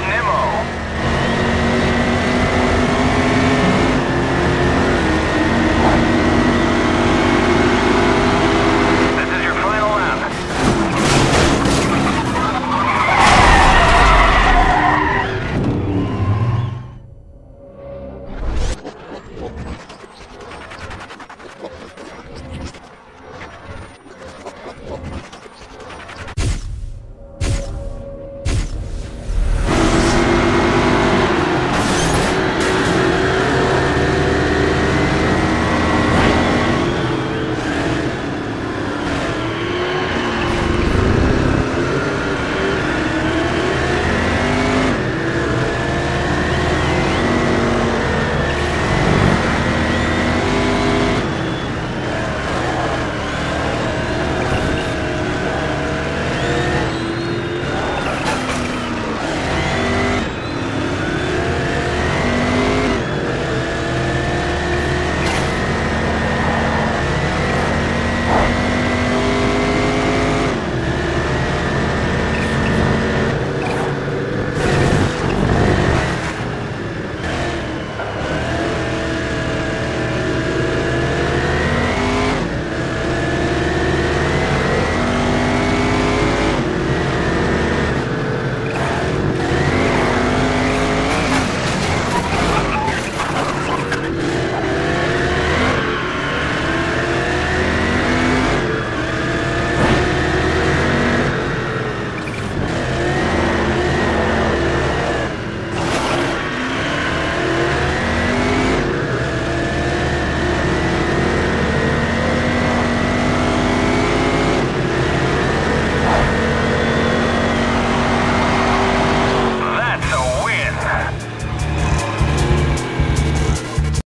Nemo.